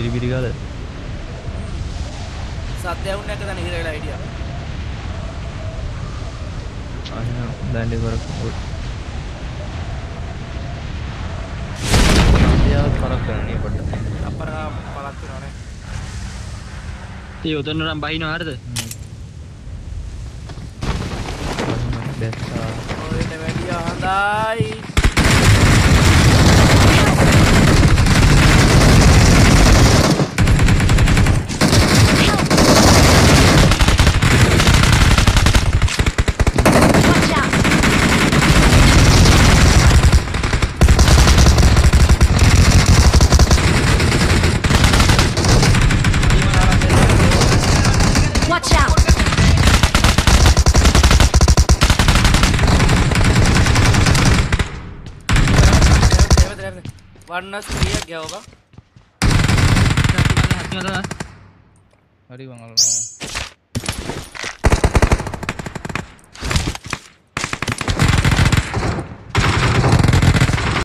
ඉරිගල සත්‍යවුන් එක දැන හිරලා හිටියා. අන දැන්ඩි කොරක් යාවත් පරක් කරන්නේ පොට අපර පලක් වෙනවනේ ඒ උතන්න නම් බහින හරද? බැස්සා. ඔයට වැඩිය හොඳයි रख दे वरना गया होगा? अरे तो बंगाल